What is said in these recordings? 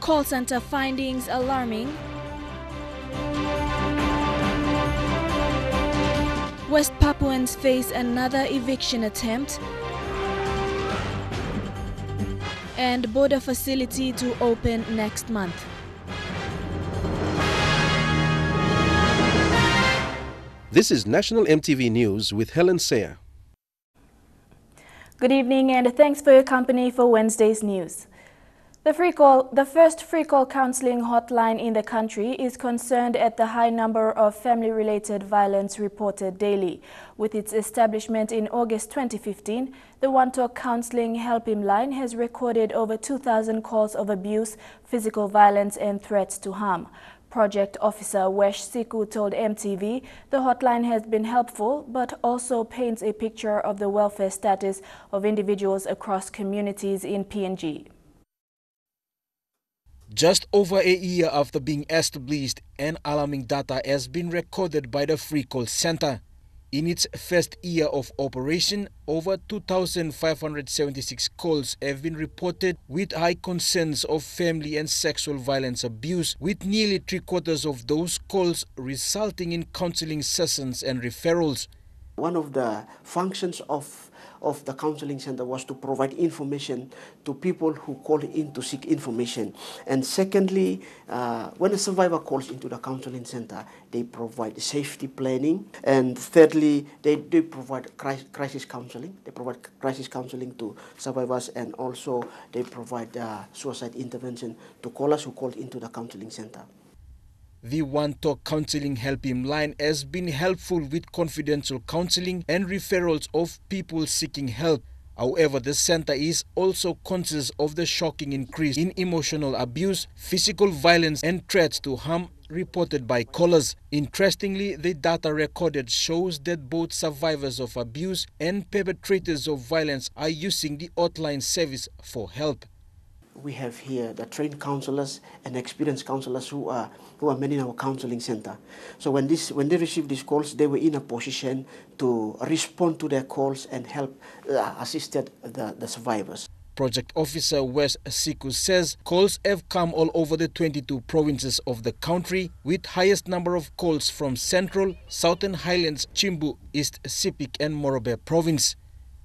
Call center findings alarming. West Papuans face another eviction attempt. And border facility to open next month. This is National EMTV News with Helen Sayer. Good evening and thanks for your company for Wednesday's news. The, free call, the first free call counseling hotline in the country is concerned at the high number of family-related violence reported daily. With its establishment in August 2015, the One Talk Counseling Help Him line has recorded over 2,000 calls of abuse, physical violence and threats to harm. Project Officer Wesh Siku told EMTV the hotline has been helpful but also paints a picture of the welfare status of individuals across communities in PNG. Just over a year after being established, an alarming data has been recorded by the Free Call Center. In its first year of operation, over 2,576 calls have been reported with high concerns of family and sexual violence abuse, with nearly three quarters of those calls resulting in counseling sessions and referrals. One of the functions of of the counseling center was to provide information to people who call in to seek information. And secondly, uh, when a survivor calls into the counseling center, they provide safety planning. And thirdly, they, do provide crisis counseling. They provide crisis counseling to survivors and also they provide uh, suicide intervention to callers who call into the counseling center. The One Talk Counseling Help Him line has been helpful with confidential counseling and referrals of people seeking help. However, the center is also conscious of the shocking increase in emotional abuse, physical violence, and threats to harm reported by callers. Interestingly, the data recorded shows that both survivors of abuse and perpetrators of violence are using the hotline service for help we have here the trained counselors and experienced counselors who are who are manning our counseling center. So when this when they received these calls, they were in a position to respond to their calls and help uh, assisted the, the survivors. Project Officer Wes Siku says calls have come all over the 22 provinces of the country, with highest number of calls from Central, Southern Highlands, Chimbu, East Sepik and Morobe province.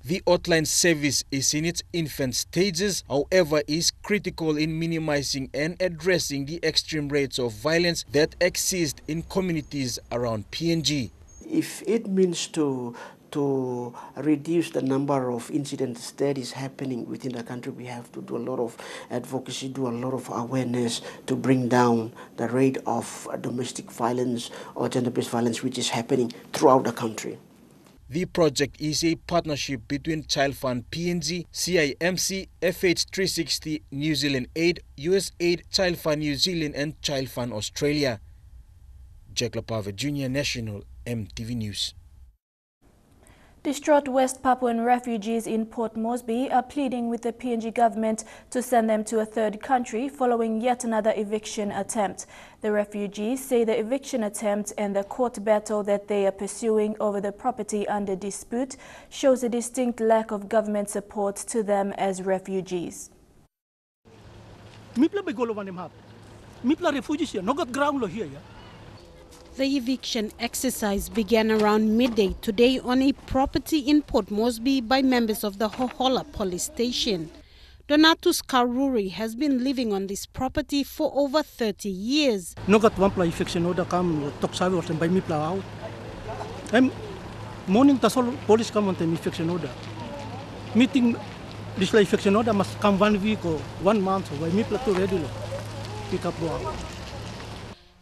The hotline service is in its infant stages, however, is critical in minimizing and addressing the extreme rates of violence that exist in communities around PNG. If it means to to reduce the number of incidents that is happening within the country, we have to do a lot of advocacy, do a lot of awareness to bring down the rate of domestic violence or gender-based violence which is happening throughout the country. The project is a partnership between Child Fund PNG, CIMC, FHI 360, New Zealand Aid, USAID, Child Fund New Zealand, and Child Fund Australia. Jack Lapava Jr., National EMTV News. Distraught West Papuan refugees in Port Moresby are pleading with the PNG government to send them to a third country following yet another eviction attempt. The refugees say the eviction attempt and the court battle that they are pursuing over the property under dispute shows a distinct lack of government support to them as refugees. Mipla Mipla refugees here, no got ground here. The eviction exercise began around midday today on a property in Port Moresby by members of the Hohola police station. Donatus Karuri has been living on this property for over 30 years. No got one play eviction order come talk sabi or by me pla out. I'm morning the police come on the eviction order. Meeting this eviction order must come one week or one month or by me pla to ready pick up out.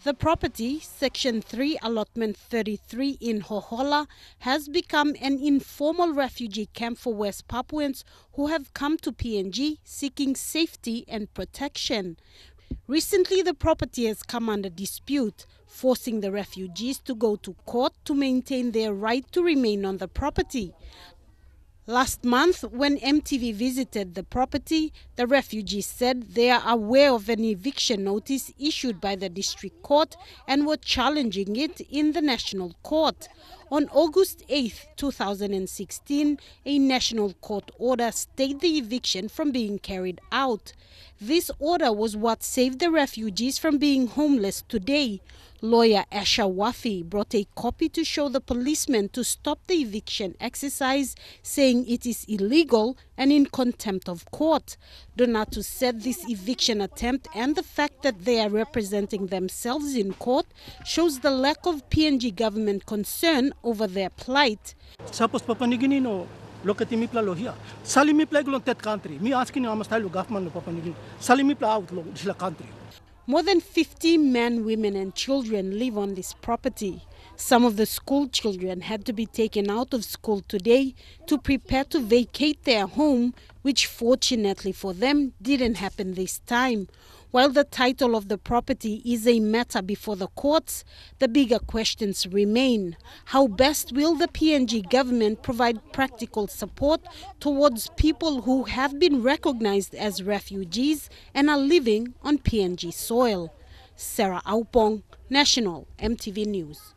The property, Section 3, Allotment 33 in Hohola, has become an informal refugee camp for West Papuans who have come to PNG seeking safety and protection. Recently, the property has come under dispute, forcing the refugees to go to court to maintain their right to remain on the property. Last month, when EMTV visited the property, the refugees said they are aware of an eviction notice issued by the district court and were challenging it in the national court. On August 8, 2016, a national court order stayed the eviction from being carried out. This order was what saved the refugees from being homeless today. Lawyer Asha Wafi brought a copy to show the policemen to stop the eviction exercise, saying it is illegal and in contempt of court. Donato said this eviction attempt and the fact that they are representing themselves in court shows the lack of PNG government concern over their plight. Suppose Papua New Guinea no look at me lo here. Sali that country. Sali out country. More than 50 men, women, and children live on this property. Some of the school children had to be taken out of school today to prepare to vacate their home, which fortunately for them didn't happen this time. While the title of the property is a matter before the courts, the bigger questions remain. How best will the PNG government provide practical support towards people who have been recognized as refugees and are living on PNG soil? Sarah Aupong, National EMTV News.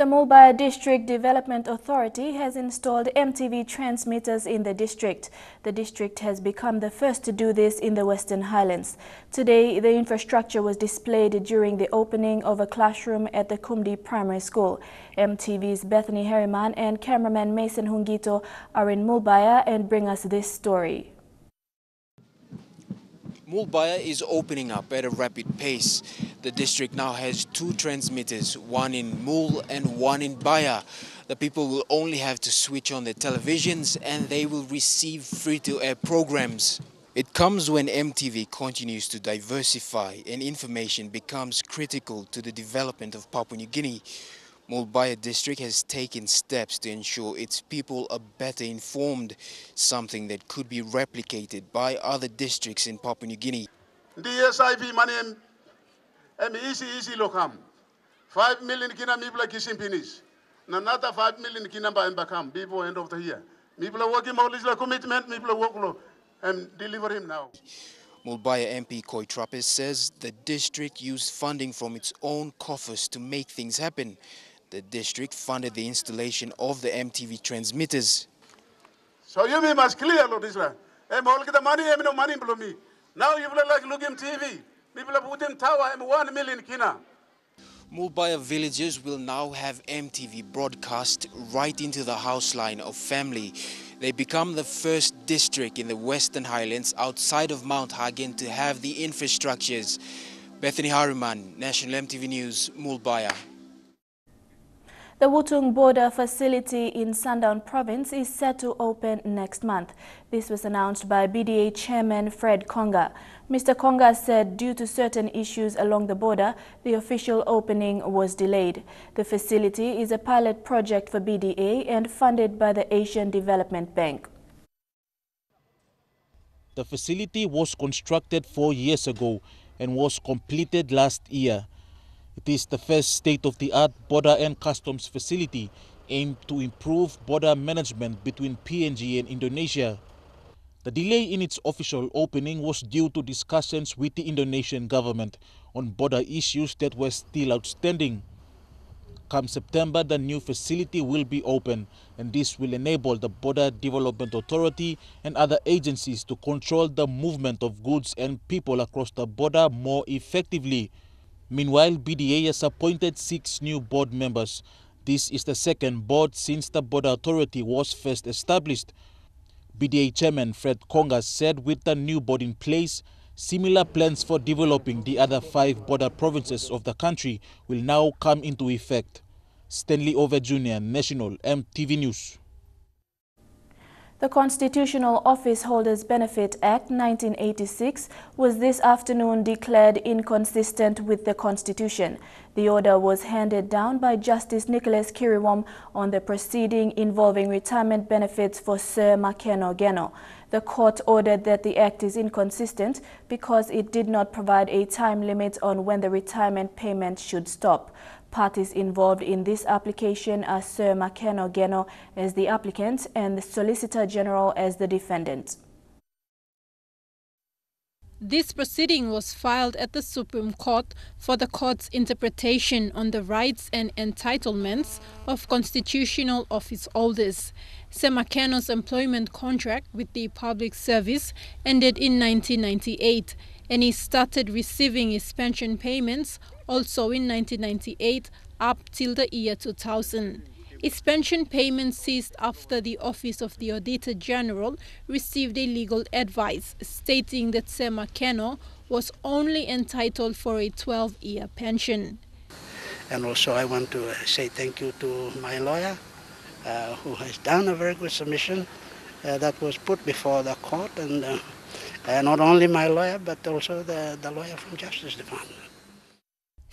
The Mul-Baiyer District Development Authority has installed EMTV transmitters in the district. The district has become the first to do this in the Western Highlands. Today, the infrastructure was displayed during the opening of a classroom at the Kumdi Primary School. EMTV's Bethany Harriman and cameraman Mason Hungito are in Mul-Baiyer and bring us this story. Mul-Baiyer is opening up at a rapid pace. The district now has two transmitters, one in Mul and one in Baiyer. The people will only have to switch on their televisions and they will receive free-to-air programs. It comes when EMTV continues to diversify and information becomes critical to the development of Papua New Guinea. Mul-Baiyer district has taken steps to ensure its people are better informed, something that could be replicated by other districts in Papua New Guinea. DSIP money em easy easy lokam. 5 million kina mibla kissing finish. Another 5 million kina ba embakam before end of the year. Mibla working more commitment, mibla work and deliver him now. Mul-Baiyer MP Koi Trappes says the district used funding from its own coffers to make things happen. The district funded the installation of the EMTV transmitters. So you must clear lo this one. Em all the money em no money below me. Now you will like look him TV. People have put him tower em 1 million kina. Mul-Baiyer villagers will now have EMTV broadcast right into the house line of family. They become the first district in the Western Highlands outside of Mount Hagen to have the infrastructures. Bethany Harriman, National EMTV News, Mul-Baiyer. The Wutung border facility in Sandaun province is set to open next month. This was announced by BDA chairman Fred Konga. Mr. Konga said due to certain issues along the border, the official opening was delayed. The facility is a pilot project for BDA and funded by the Asian Development Bank. The facility was constructed four years ago and was completed last year. It is the first state-of-the-art border and customs facility aimed to improve border management between PNG and Indonesia. The delay in its official opening was due to discussions with the Indonesian government on border issues that were still outstanding. Come September, the new facility will be open, and this will enable the Border Development Authority and other agencies to control the movement of goods and people across the border more effectively. Meanwhile, BDA has appointed six new board members. This is the second board since the Border Authority was first established. BDA Chairman Fred Konga said with the new board in place, similar plans for developing the other five border provinces of the country will now come into effect. Stanley Over Jr., National EMTV News. The Constitutional Office Holders Benefit Act 1986 was this afternoon declared inconsistent with the Constitution. The order was handed down by Justice Nicholas Kirriwom on the proceeding involving retirement benefits for Sir Makeno Geno. The court ordered that the act is inconsistent because it did not provide a time limit on when the retirement payment should stop. Parties involved in this application are Sir Makeno Geno as the applicant and the Solicitor General as the defendant. This proceeding was filed at the Supreme Court for the court's interpretation on the rights and entitlements of constitutional office holders. Sir Makeno's employment contract with the public service ended in 1998 and he started receiving his pension payments also in 1998 up till the year 2000. Its pension payment ceased after the Office of the Auditor General received a legal advice stating that Sir Makeno was only entitled for a 12-year pension. And also I want to uh, say thank you to my lawyer uh, who has done a very good submission uh, that was put before the court and uh, not only my lawyer but also the, the lawyer from Justice Department.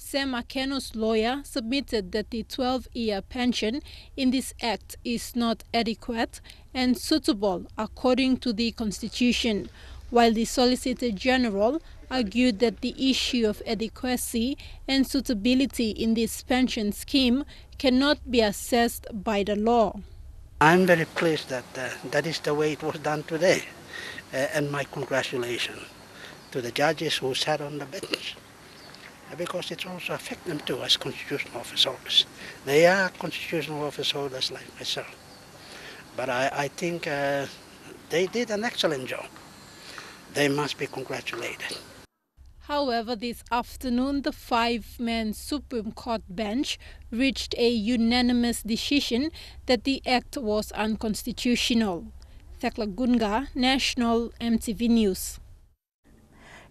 Sir Makeno's lawyer submitted that the 12-year pension in this act is not adequate and suitable according to the Constitution, while the Solicitor General argued that the issue of adequacy and suitability in this pension scheme cannot be assessed by the law. I'm very pleased that uh, that is the way it was done today, uh, and my congratulations to the judges who sat on the bench because it also affects them too as constitutional office holders. They are constitutional office holders like myself. But I, I think uh, they did an excellent job. They must be congratulated. However, this afternoon, the five-man Supreme Court bench reached a unanimous decision that the act was unconstitutional. Thekla Gunga, National EMTV News.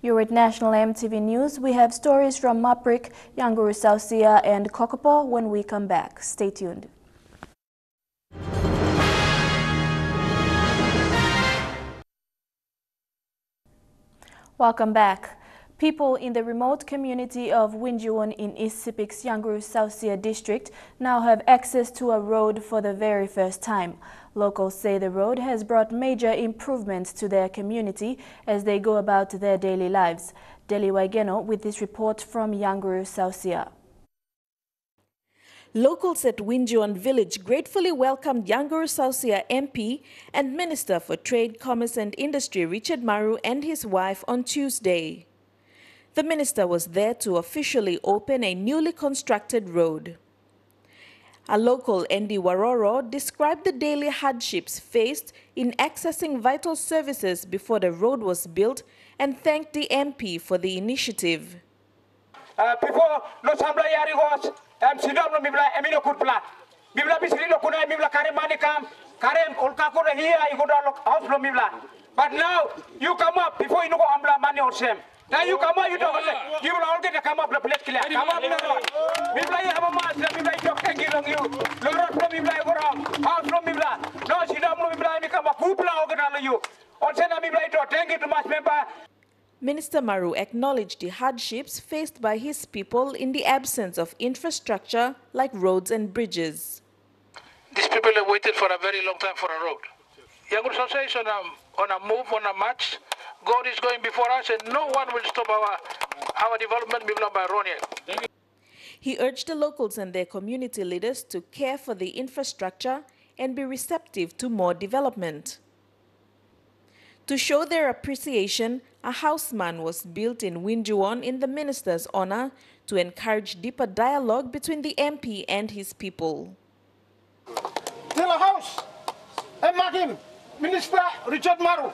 You're at National EMTV News. We have stories from Maprik, Yangoru Saussia, and Kokopo when we come back. Stay tuned. Welcome back. People in the remote community of Winjuon in East Sepik's Yangoru Saussia district now have access to a road for the very first time. Locals say the road has brought major improvements to their community as they go about their daily lives. Deli Waigeno with this report from Yangoru Saussia. Locals at Winjuon village gratefully welcomed Yangoru Saussia MP and Minister for Trade, Commerce and Industry Richard Maru and his wife on Tuesday. The minister was there to officially open a newly constructed road. A local Andy Waroro described the daily hardships faced in accessing vital services before the road was built and thanked the MP for the initiative. Uh, before no sambla yari was am sidam no mibla emino kutpla mibla bisri no kuna mibla kare mani kam kare olka ko hiya ikoda house no mibla. But now you come up before you know amla money or same now you come up, you don't. You will all get to come up the plate clear. Come up, no. Me play have a master. Me play talk thank you long you. Lord from me play go wrong. House from me play. No, she don't me play. Me come up. Kupla organ you. On send me play talk thank you to much member. Minister Maru acknowledged the hardships faced by his people in the absence of infrastructure like roads and bridges. These people have waited for a very long time for a road. Young Association on a, on a move, on a march, God is going before us and no one will stop our, our development by Ronier. He urged the locals and their community leaders to care for the infrastructure and be receptive to more development. To show their appreciation, a houseman was built in Winjuon in the minister's honor to encourage deeper dialogue between the MP and his people. Tell a house, and mark him. Minister Richard Maru.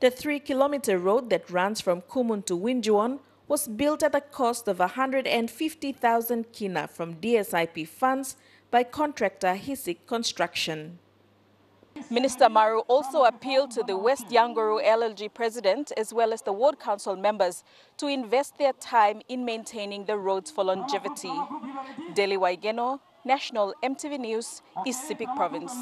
The three-kilometer road that runs from Kumun to Winjuon was built at a cost of 150,000 kina from DSIP funds by contractor Hisik Construction. Minister Maru also appealed to the West Yangoru LLG president as well as the ward council members to invest their time in maintaining the roads for longevity. Deli Waigeno, National EMTV News, East Sepik Province.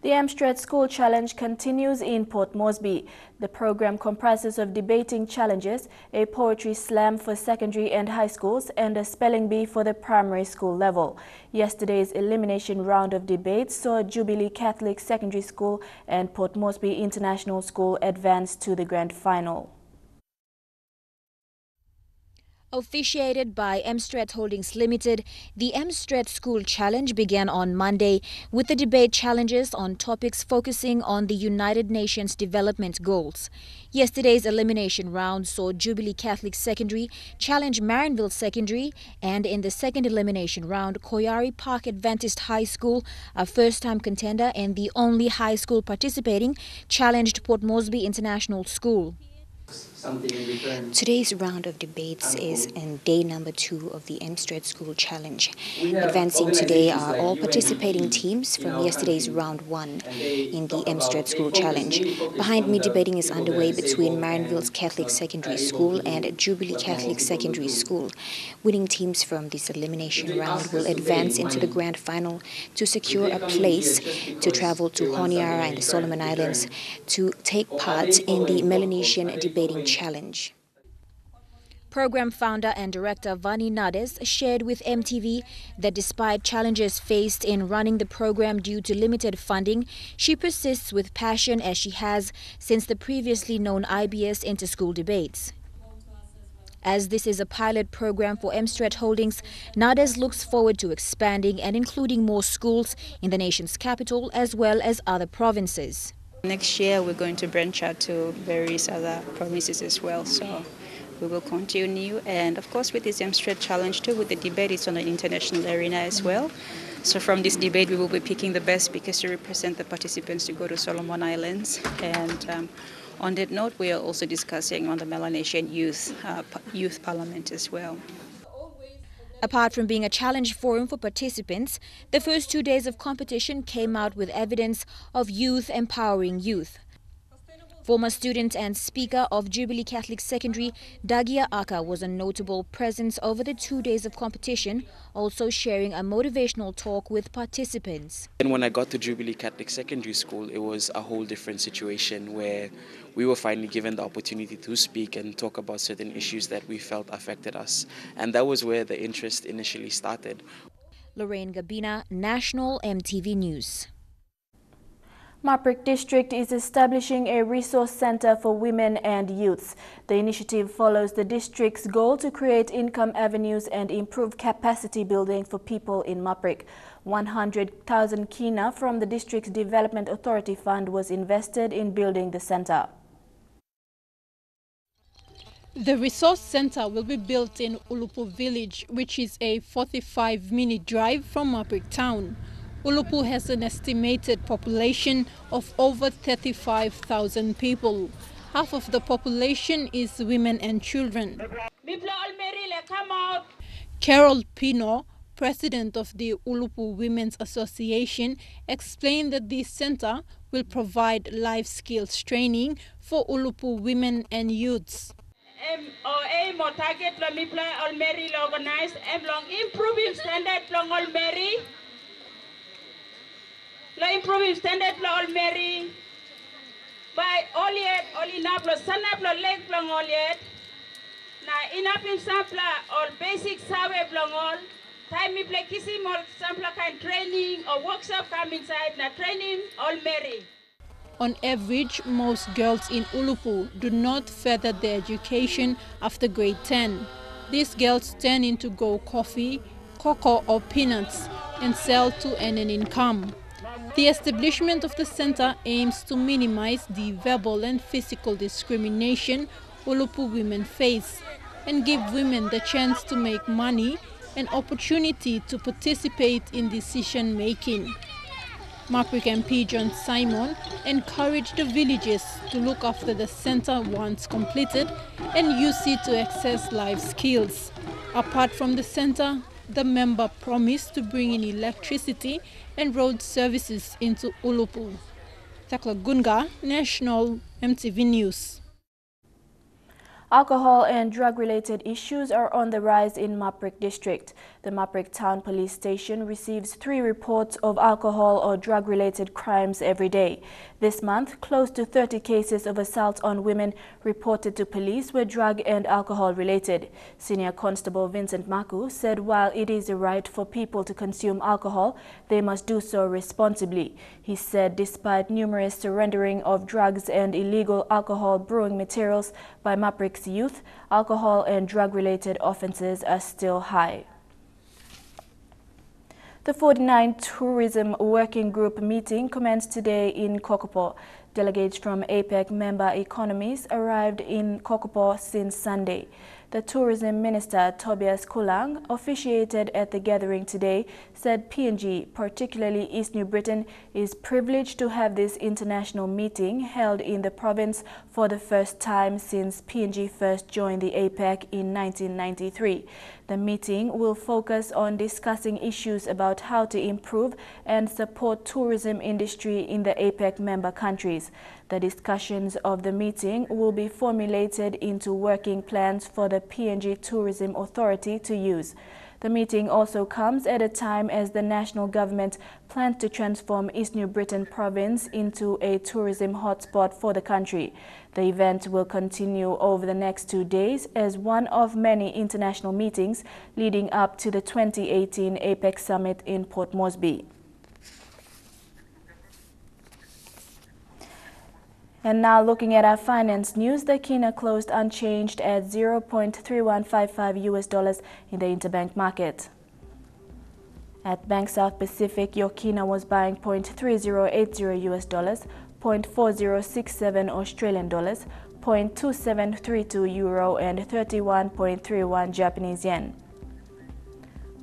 The Amstrad School Challenge continues in Port Moresby. The program comprises of debating challenges, a poetry slam for secondary and high schools, and a spelling bee for the primary school level. Yesterday's elimination round of debates saw Jubilee Catholic Secondary School and Port Moresby International School advance to the grand final. Officiated by Mstret Holdings Limited, the Mstret School Challenge began on Monday with the debate challenges on topics focusing on the United Nations Development Goals. Yesterday's elimination round saw Jubilee Catholic Secondary challenge Marianville Secondary, and in the second elimination round, Koiari Park Adventist High School, a first-time contender and the only high school participating, challenged Port Moresby International School. Today's round of debates is in day number two of the Mstret School Challenge. Advancing today are all participating teams from yesterday's round one in the Mstret School Challenge. Behind me, debating is underway between Marianville's Catholic Secondary School and Jubilee Catholic Secondary School. Winning teams from this elimination round will advance into the grand final to secure a place to travel to Honiara and the Solomon Islands to take part in the Melanesian debating challenge. Program founder and director Vani Nades shared with EMTV that despite challenges faced in running the program due to limited funding, she persists with passion as she has since the previously known IBS inter-school debates. As this is a pilot program for Mstret Holdings, Nades looks forward to expanding and including more schools in the nation's capital as well as other provinces. Next year, we're going to branch out to various other provinces as well. So we will continue. And of course, with this Mstret challenge too, with the debate, it's on an international arena as well. So from this debate, we will be picking the best speakers to represent the participants to go to Solomon Islands. And um, on that note, we are also discussing on the Melanesian Youth uh, Youth Parliament as well. Apart from being a challenge forum for participants, the first two days of competition came out with evidence of youth empowering youth. Former student and speaker of Jubilee Catholic Secondary, Dagia Aka was a notable presence over the two days of competition, also sharing a motivational talk with participants. And when I got to Jubilee Catholic Secondary School, it was a whole different situation where we were finally given the opportunity to speak and talk about certain issues that we felt affected us. And that was where the interest initially started. Lorraine Gabina, National EMTV News. Maprik District is establishing a resource center for women and youths. The initiative follows the district's goal to create income avenues and improve capacity building for people in Maprik. 100,000 kina from the district's Development Authority Fund was invested in building the center. The resource center will be built in Ulupu village, which is a 45-minute drive from Maprik town. Ulupu has an estimated population of over 35,000 people. Half of the population is women and children. Carol Pino, president of the Ulupu Women's Association, explained that this center will provide life skills training for Ulupu women and youths. aim or sanap lo leg all basic time play kind training or workshop come inside training On average, most girls in Ulupu do not further their education after grade 10. These girls turn into go coffee, cocoa or peanuts and sell to earn an income. The establishment of the center aims to minimize the verbal and physical discrimination Ulupu women face and give women the chance to make money and opportunity to participate in decision making. Maprik MP John Simon encouraged the villagers to look after the center once completed and use it to access life skills. Apart from the center, the member promised to bring in electricity and road services into Ulupu. Takla Gunga, National EMTV News. Alcohol and drug-related issues are on the rise in Maprik district. The Maprik Town Police Station receives three reports of alcohol or drug-related crimes every day. This month, close to 30 cases of assault on women reported to police were drug and alcohol related. Senior Constable Vincent Maku said while it is a right for people to consume alcohol, they must do so responsibly. He said despite numerous surrendering of drugs and illegal alcohol brewing materials by Maprik's youth, alcohol and drug-related offences are still high. The 49 Tourism Working Group meeting commenced today in Kokopo. Delegates from APEC member economies arrived in Kokopo since Sunday. The Tourism Minister Tobias Kulang officiated at the gathering today said PNG, particularly East New Britain, is privileged to have this international meeting held in the province for the first time since PNG first joined the APEC in 1993. The meeting will focus on discussing issues about how to improve and support tourism industry in the APEC member countries. The discussions of the meeting will be formulated into working plans for the PNG Tourism Authority to use. The meeting also comes at a time as the national government plans to transform East New Britain province into a tourism hotspot for the country. The event will continue over the next two days as one of many international meetings leading up to the 2018 APEC Summit in Port Moresby. And now looking at our finance news, the kina closed unchanged at 0.3155 US dollars in the interbank market. At Bank South Pacific, your kina was buying 0.3080 US dollars, 0.4067 Australian dollars, 0.2732 euro and 31.31 Japanese yen.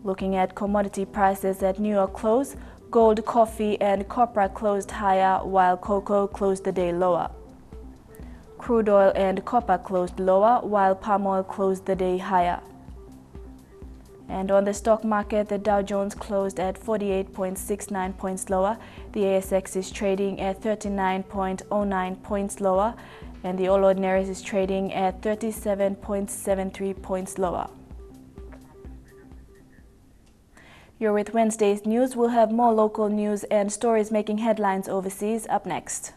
Looking at commodity prices at New York close, Gold, coffee, and copra closed higher while cocoa closed the day lower. Crude oil and copper closed lower while palm oil closed the day higher. And on the stock market, the Dow Jones closed at 48.69 points lower. The ASX is trading at 39.09 points lower. And the All Ordinaries is trading at 37.73 points lower. You're with Wednesday's news. We'll have more local news and stories making headlines overseas up next.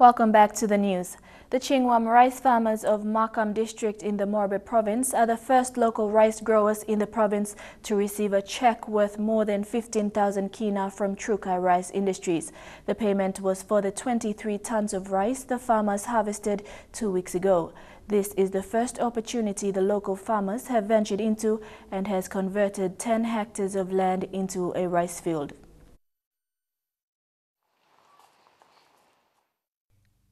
Welcome back to the news. The Chingwam rice farmers of Markham district in the Morobe province are the first local rice growers in the province to receive a check worth more than 15,000 kina from Trukai Rice Industries. The payment was for the 23 tons of rice the farmers harvested two weeks ago. This is the first opportunity the local farmers have ventured into and has converted 10 hectares of land into a rice field.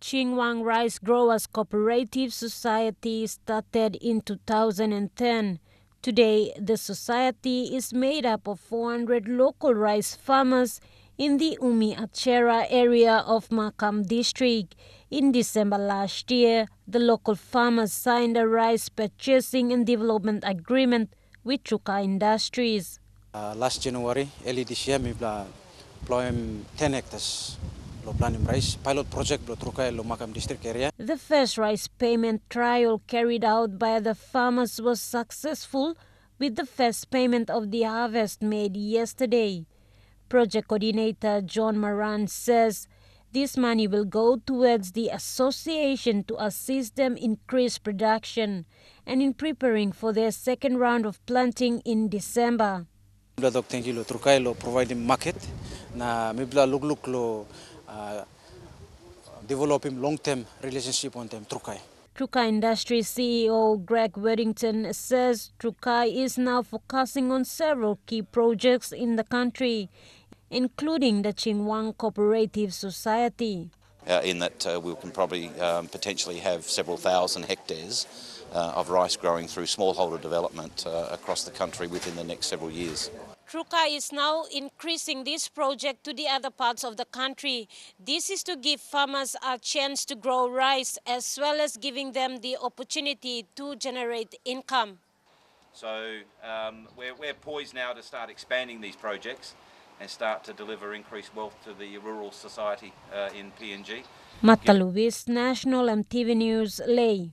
Chingwang Rice Growers Cooperative Society started in 2010. Today, the society is made up of 400 local rice farmers in the Umi Achera area of Markham district. In December last year, the local farmers signed a rice purchasing and development agreement with Trukai Industries. Uh, last January, early this year, we planted 10 hectares rice pilot project district area. The first rice payment trial carried out by the farmers was successful with the first payment of the harvest made yesterday. Project coordinator John Moran says this money will go towards the association to assist them increase production and in preparing for their second round of planting in December. Thank you, providing market na mibla lugluk lo uh, developing long-term relationship on them, Trukai. Trukai Industries CEO Greg Worthington says Trukai is now focusing on several key projects in the country, including the Chingwang Cooperative Society. Uh, in that uh, we can probably um, potentially have several thousand hectares uh, of rice growing through smallholder development uh, across the country within the next several years. Trukai is now increasing this project to the other parts of the country. This is to give farmers a chance to grow rice as well as giving them the opportunity to generate income. So um, we're, we're poised now to start expanding these projects and start to deliver increased wealth to the rural society uh, in PNG. Mataluvis, National EMTV News, Lae.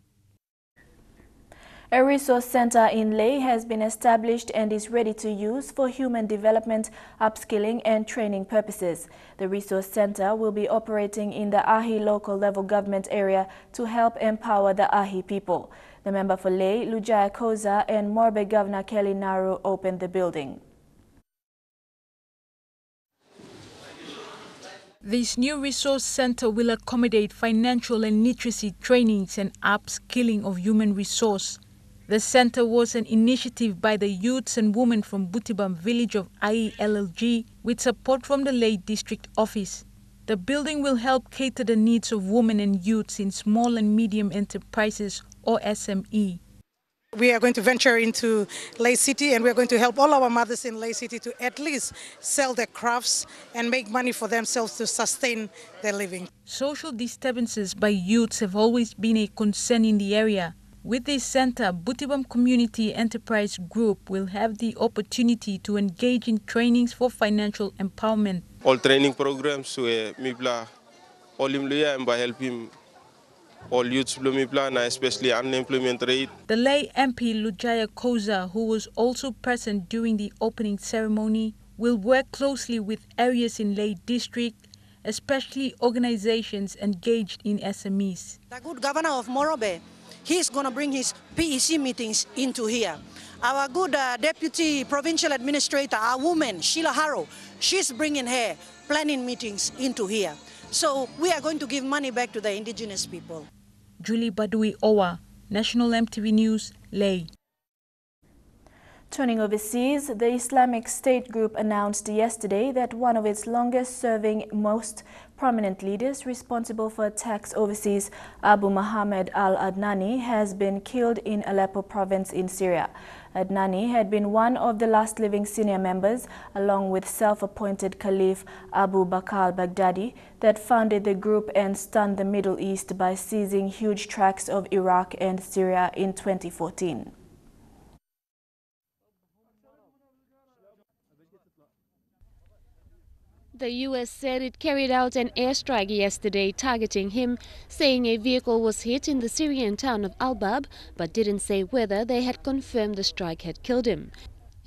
A resource center in Lae has been established and is ready to use for human development, upskilling and training purposes. The resource center will be operating in the Ahi local level government area to help empower the Ahi people. The member for Lae, Loujaya Kouza and Morobe Governor Kelly Naru opened the building. This new resource center will accommodate financial and literacy trainings and upskilling of human resource. The center was an initiative by the youths and women from Butibam village of IELLG with support from the Lae district office. The building will help cater the needs of women and youths in small and medium enterprises or SME. We are going to venture into Lae City and we are going to help all our mothers in Lae City to at least sell their crafts and make money for themselves to sustain their living. Social disturbances by youths have always been a concern in the area. With this center, Butibam Community Enterprise Group will have the opportunity to engage in trainings for financial empowerment. All training programs where Mibla Olimluya and by helping all youths plan, especially unemployment rate. The Lae MP Loujaya Kouza, who was also present during the opening ceremony, will work closely with areas in Lae district, especially organizations engaged in SMEs. The good governor of Morobe, he's going to bring his PEC meetings into here. Our good uh, deputy provincial administrator, our woman, Sheila Harrow, she's bringing her planning meetings into here. So we are going to give money back to the indigenous people. Julie Badui Owa, National EMTV News, Lae. Turning overseas, the Islamic State group announced yesterday that one of its longest-serving, most prominent leaders responsible for attacks overseas, Abu Muhammad al-Adnani, has been killed in Aleppo province in Syria. Adnani had been one of the last living senior members, along with self-appointed Caliph Abu Bakr al-Baghdadi, that founded the group and stunned the Middle East by seizing huge tracts of Iraq and Syria in 2014. The U.S. said it carried out an airstrike yesterday targeting him, saying a vehicle was hit in the Syrian town of Al-Bab, but didn't say whether they had confirmed the strike had killed him.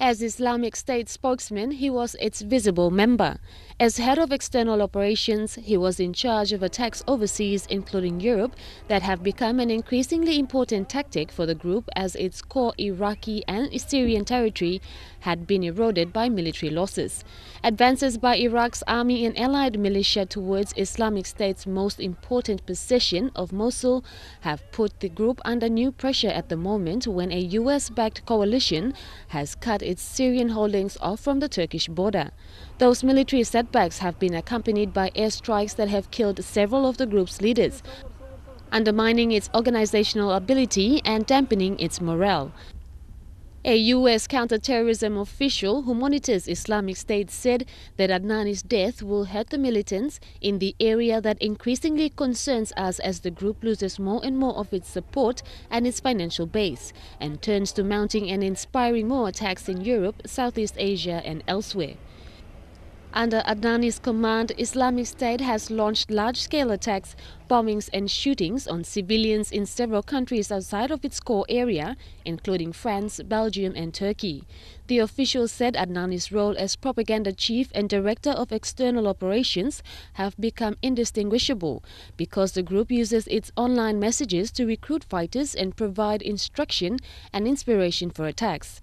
As Islamic State spokesman, he was its visible member. As head of external operations, he was in charge of attacks overseas, including Europe, that have become an increasingly important tactic for the group as its core Iraqi and Syrian territory had been eroded by military losses. Advances by Iraq's army and allied militia towards Islamic State's most important possession of Mosul have put the group under new pressure at the moment when a US-backed coalition has cut its Syrian holdings off from the Turkish border. Those military setbacks have been accompanied by airstrikes that have killed several of the group's leaders, undermining its organizational ability and dampening its morale. A U.S. counterterrorism official who monitors Islamic State said that Adnani's death will hurt the militants in the area that increasingly concerns us as the group loses more and more of its support and its financial base and turns to mounting and inspiring more attacks in Europe, Southeast Asia and elsewhere. Under Adnani's command, Islamic State has launched large-scale attacks, bombings and shootings on civilians in several countries outside of its core area, including France, Belgium and Turkey. The official said Adnani's role as propaganda chief and director of external operations have become indistinguishable because the group uses its online messages to recruit fighters and provide instruction and inspiration for attacks.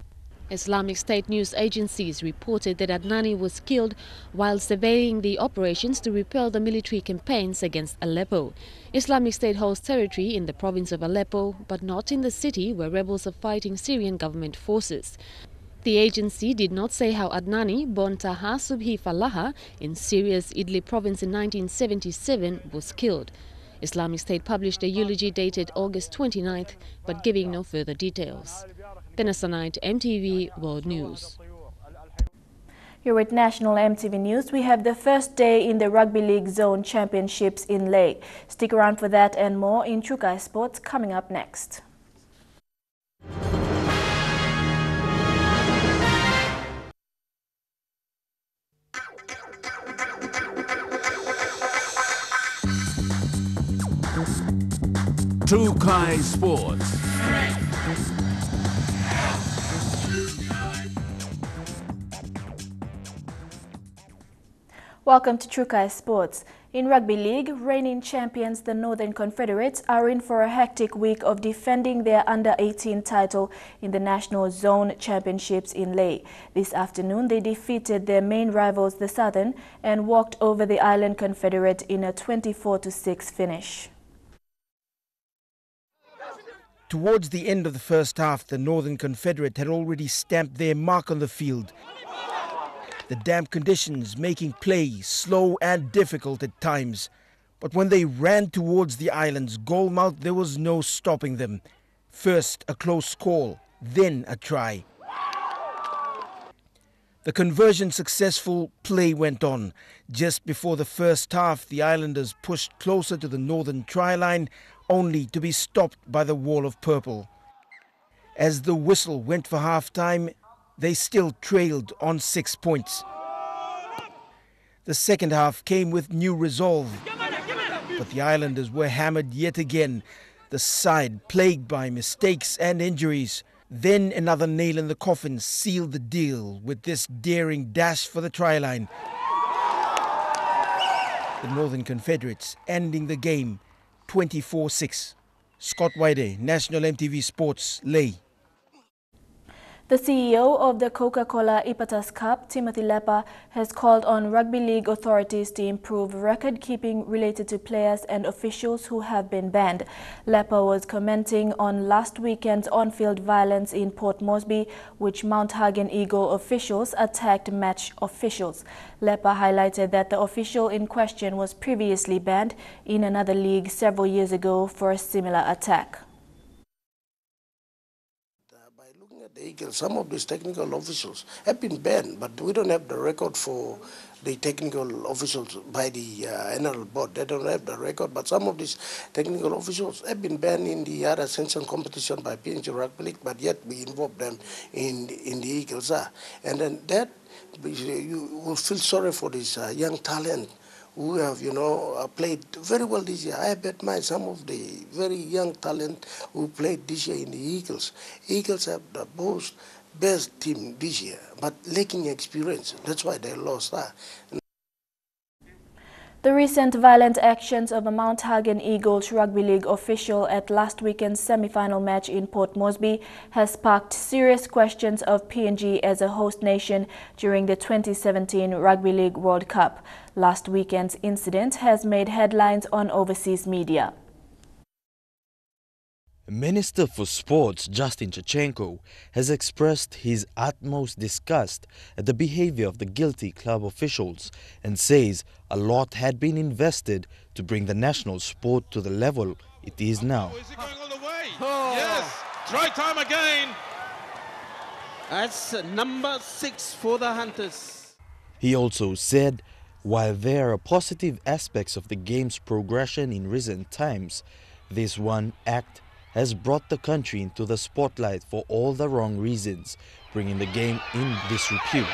Islamic State news agencies reported that Adnani was killed while surveying the operations to repel the military campaigns against Aleppo. Islamic State holds territory in the province of Aleppo, but not in the city where rebels are fighting Syrian government forces. The agency did not say how Adnani, born Taha Subhi Falaha in Syria's Idlib province in 1977, was killed. Islamic State published a eulogy dated August 29th, but giving no further details. Tennessonite MTV World News. Here with National EMTV News, we have the first day in the Rugby League Zone Championships in Lae. Stick around for that and more in Trukai Sports coming up next. Trukai Sports. Welcome to Trukai Sports. In Rugby League, reigning champions the Northern Confederates are in for a hectic week of defending their under-18 title in the National Zone Championships in Lae. This afternoon, they defeated their main rivals, the Southern, and walked over the Island Confederate in a 24-6 finish. Towards the end of the first half, the Northern Confederate had already stamped their mark on the field the damp conditions making play slow and difficult at times. But when they ran towards the island's goal mouth, there was no stopping them. First a close call, then a try. The conversion successful play went on. Just before the first half, the Islanders pushed closer to the northern try line, only to be stopped by the wall of purple. As the whistle went for half time, they still trailed on six points. The second half came with new resolve, but the Islanders were hammered yet again, the side plagued by mistakes and injuries. Then another nail in the coffin sealed the deal with this daring dash for the try line. The Northern Confederates ending the game 24 6. Scott White, National EMTV Sports, Lae. The CEO of the Coca-Cola Ipatas Cup, Timothy Lepa, has called on rugby league authorities to improve record-keeping related to players and officials who have been banned. Lepa was commenting on last weekend's on-field violence in Port Moresby, which Mount Hagen Eagle officials attacked match officials. Lepa highlighted that the official in question was previously banned in another league several years ago for a similar attack. Some of these technical officials have been banned, but we don't have the record for the technical officials by the uh, board. They don't have the record, but some of these technical officials have been banned in the other ascension competition by PNG Rugby League, but yet we involve them in in the Eagles. Uh. And then that you will feel sorry for this uh, young talent who have, you know, uh, played very well this year. I bet my some of the very young talent who played this year in the Eagles. Eagles have the most best team this year, but lacking experience. That's why they lost. Uh. The recent violent actions of a Mount Hagen Eagles Rugby League official at last weekend's semi-final match in Port Moresby has sparked serious questions of PNG as a host nation during the 2017 Rugby League World Cup. Last weekend's incident has made headlines on overseas media. Minister for Sports Justin Tkatchenko has expressed his utmost disgust at the behavior of the guilty club officials and says a lot had been invested to bring the national sport to the level it is now. Is it going all the way? Oh. Yes, try time again. That's number six for the Hunters. He also said while there are positive aspects of the game's progression in recent times, this one act has brought the country into the spotlight for all the wrong reasons, bringing the game in disrepute.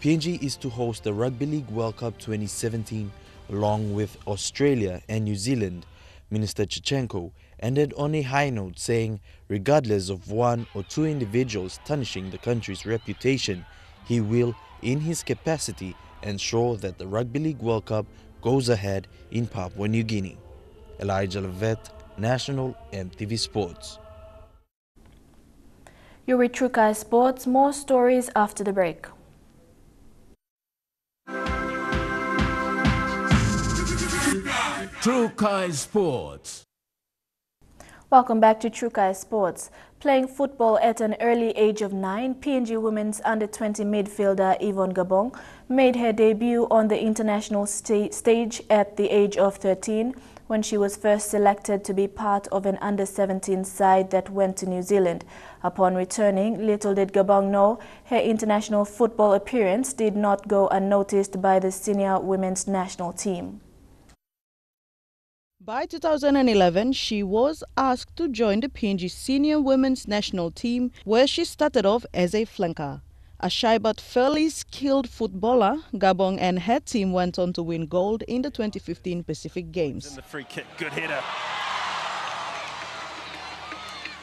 PNG is to host the Rugby League World Cup 2017 along with Australia and New Zealand. Minister Tkatchenko ended on a high note saying regardless of one or two individuals tarnishing the country's reputation, he will, in his capacity, ensure that the Rugby League World Cup goes ahead in Papua New Guinea. Elijah Levet, National EMTV Sports. You're Sports. More stories after the break. Trukai Sports. Welcome back to Trukai Sports. Playing football at an early age of nine, PNG women's under-20 midfielder Yvonne Gabong made her debut on the international sta stage at the age of 13 when she was first selected to be part of an under-17 side that went to New Zealand. Upon returning, little did Gabong know her international football appearance did not go unnoticed by the senior women's national team. By 2011, she was asked to join the PNG senior women's national team where she started off as a flanker. A shy but fairly skilled footballer, Gabong and her team went on to win gold in the 2015 Pacific Games. the free kick, good header.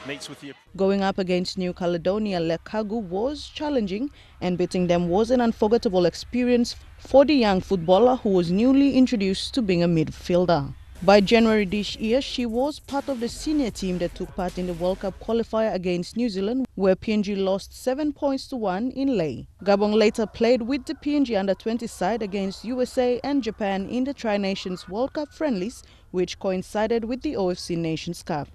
Meets with the Going up against New Caledonia, Lekagu was challenging and beating them was an unforgettable experience for the young footballer who was newly introduced to being a midfielder. By January this year, she was part of the senior team that took part in the World Cup qualifier against New Zealand, where PNG lost 7 points to 1 in Lae. Gabong later played with the PNG under-20 side against USA and Japan in the Tri-Nations World Cup friendlies, which coincided with the OFC Nations Cup.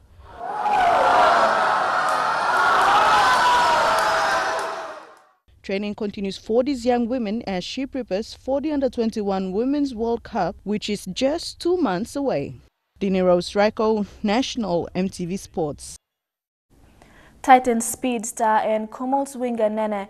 Training continues for these young women as she prepares for the Under-21 Women's World Cup, which is just two months away. Dini Rose Ryko, National EMTV Sports. Titan speedstar and Kumuls winger Nene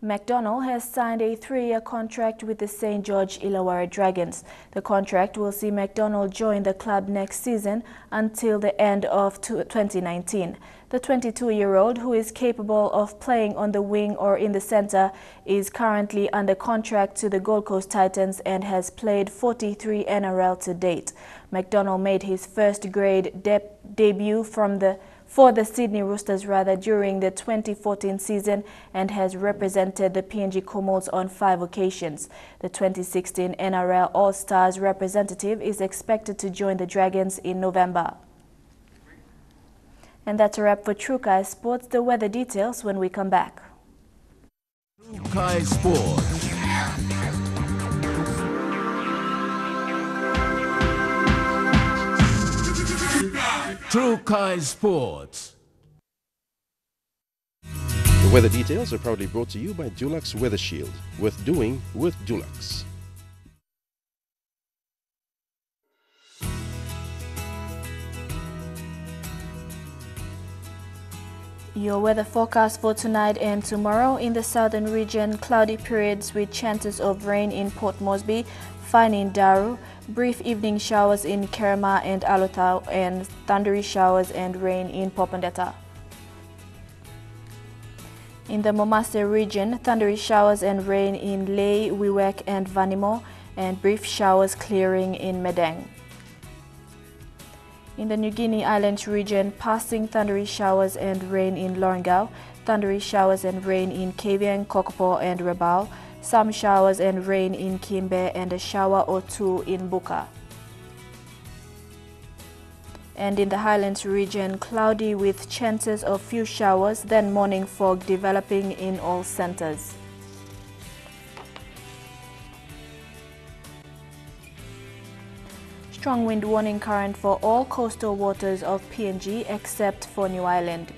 McDonald has signed a three-year contract with the St. George Illawarra Dragons. The contract will see McDonald join the club next season until the end of 2019. The 22-year-old, who is capable of playing on the wing or in the center, is currently under contract to the Gold Coast Titans and has played 43 NRL to date. McDonald made his first grade de debut from the for the Sydney Roosters rather during the 2014 season and has represented the PNG Kumuls on five occasions. The 2016 NRL All-Stars representative is expected to join the Dragons in November. And that's a wrap for Trukai Sports. The weather details when we come back. Trukai Sports. Trukai Sports. The weather details are proudly brought to you by Dulux Weather Shield. Worth doing with Dulux. Your weather forecast for tonight and tomorrow in the southern region, cloudy periods with chances of rain in Port Moresby, fine in Daru, brief evening showers in Kerema and Alotau, and thundery showers and rain in Popondetta. In the Momase region, thundery showers and rain in Lae, Wewak and Vanimo, and brief showers clearing in Madang. In the New Guinea Islands region, passing thundery showers and rain in Lorengau, thundery showers and rain in Kavieng, Kokopo and Rabaul, some showers and rain in Kimbe and a shower or two in Buka. And in the Highlands region, cloudy with chances of few showers, then morning fog developing in all centers. Strong wind warning current for all coastal waters of PNG except for New Ireland.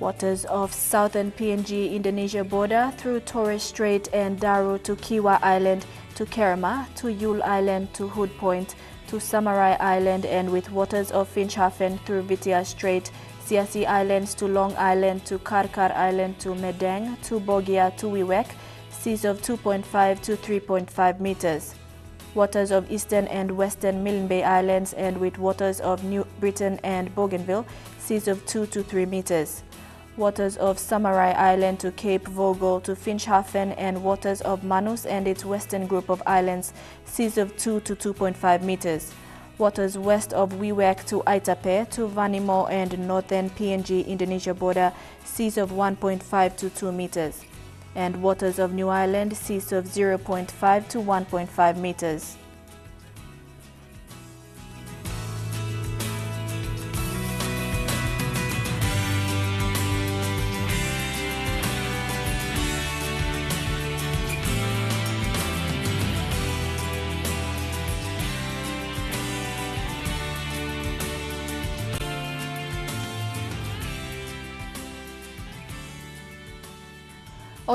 Waters of southern PNG Indonesia border through Torres Strait and Daru to Kiwa Island to Kerema to Yule Island to Hood Point to Samarai Island and with waters of Finschhafen through Vitiaz Strait, Siasi Islands to Long Island to Karkar Island to Madang to Bogia to Wewak, seas of 2.5 to 3.5 meters. Waters of eastern and western Milne Bay Islands and with waters of New Britain and Bougainville, seas of 2 to 3 meters waters of Samarai Island to Cape Vogel to Finschhafen and waters of Manus and its western group of islands, seas of 2 to 2.5 meters. Waters west of Wewak to Aitape to Vanimo and northern PNG Indonesia border, seas of 1.5 to 2 meters. And waters of New Ireland, seas of 0.5 to 1.5 meters.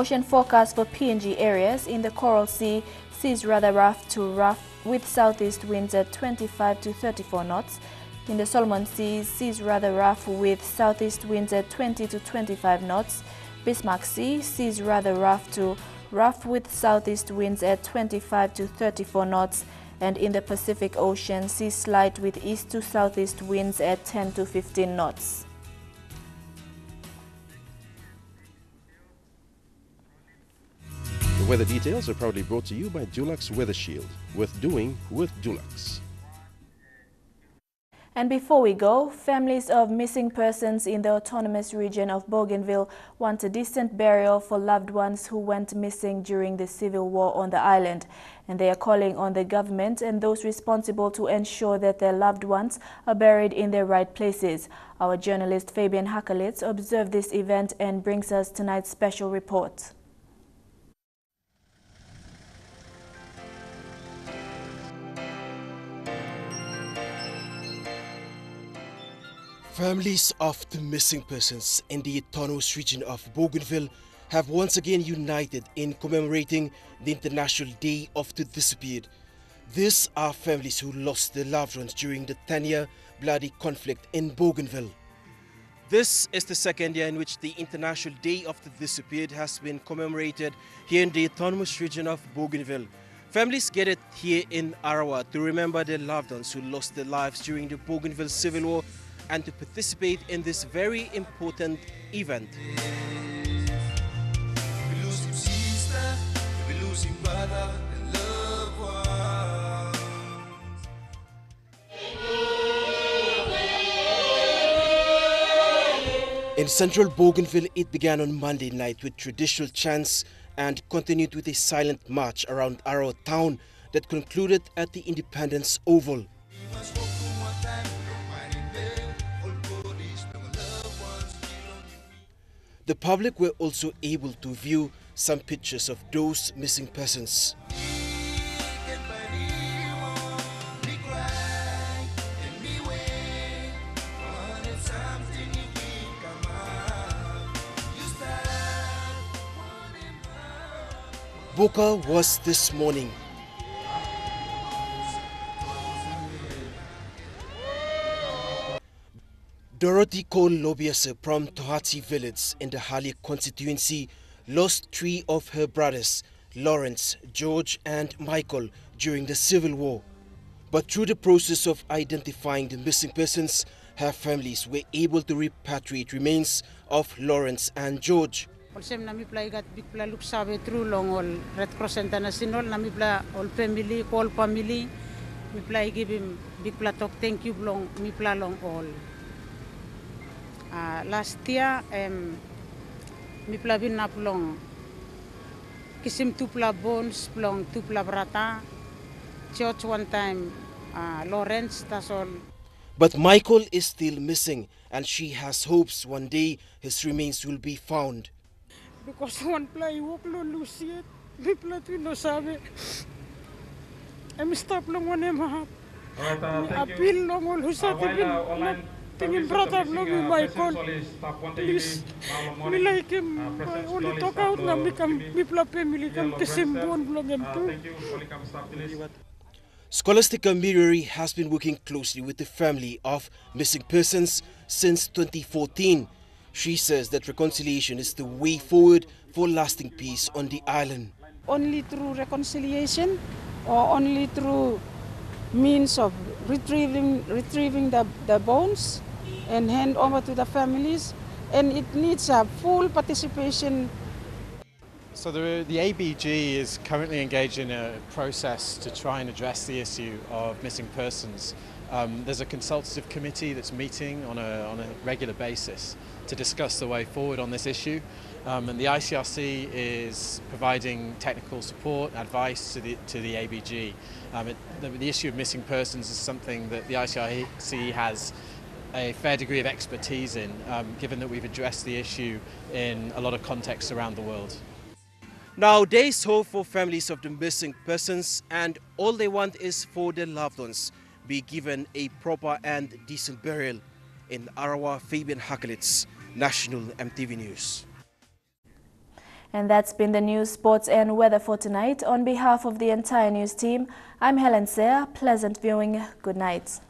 Ocean forecast for PNG areas in the Coral Sea seas rather rough to rough with southeast winds at 25 to 34 knots. In the Solomon Sea, seas rather rough with southeast winds at 20 to 25 knots. Bismarck Sea, seas rather rough to rough with southeast winds at 25 to 34 knots. And in the Pacific Ocean, seas slight with east to southeast winds at 10 to 15 knots. The weather details are proudly brought to you by Dulux Weather Shield. With doing with Dulux. And before we go, families of missing persons in the autonomous region of Bougainville want a decent burial for loved ones who went missing during the civil war on the island. And they are calling on the government and those responsible to ensure that their loved ones are buried in their right places. Our journalist Fabian Hakalitz observed this event and brings us tonight's special report. Families of the missing persons in the autonomous region of Bougainville have once again united in commemorating the International Day of the Disappeared. These are families who lost their loved ones during the 10-year bloody conflict in Bougainville. This is the second year in which the International Day of the Disappeared has been commemorated here in the autonomous region of Bougainville. Families get it here in Arawa to remember their loved ones who lost their lives during the Bougainville Civil War and to participate in this very important event. In central Bougainville, it began on Monday night with traditional chants and continued with a silent march around Arawa town that concluded at the Independence Oval. The public were also able to view some pictures of those missing persons. Boka was this morning Dorothy Cole Lobiase from Tohati village in the Hali constituency lost three of her brothers, Lawrence, George and Michael, during the Civil War. But through the process of identifying the missing persons, her families were able to repatriate remains of Lawrence and George. All Red Cross all family, all family, give him big thank you long long all. Uh, last year, um, mi plavin na plong kisim tupla bones plong tupla brata church one time uh, Lawrence that's all. But Michael is still missing and she has hopes one day his remains will be found. Because one play walk lo luciet mi platu no sabe. Em stop long one em hap apil long all husati bin tingin brother no mi Michael please mi like him. only talk out na mi kam mi pla family kam kesimbon blong em tu Scholastica Mirari has been working closely with the family of missing persons since 2014. She says that reconciliation is the way forward for lasting peace on the island. Only through reconciliation or only through means of retrieving, retrieving the, the bones and hand over to the families. And it needs a full participation. So the, the ABG is currently engaged in a process to try and address the issue of missing persons. Um, there's a consultative committee that's meeting on a, on a regular basis to discuss the way forward on this issue. Um, and the ICRC is providing technical support, advice to the, to the ABG. Um, it, the, the, issue of missing persons is something that the ICRC has a fair degree of expertise in, um, given that we've addressed the issue in a lot of contexts around the world. Now, there is hope for families of the missing persons, and all they want is for their loved ones be given a proper and decent burial. In Arawa, Fabian Hakalitz, National EMTV News. And that's been the news, sports and weather for tonight. On behalf of the entire news team, I'm Helen Sayre. Pleasant viewing. Good night.